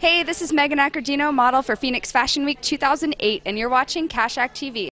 Hey, this is Megan Accordino, model for Phoenix Fashion Week 2008, and you're watching Cash Act TV.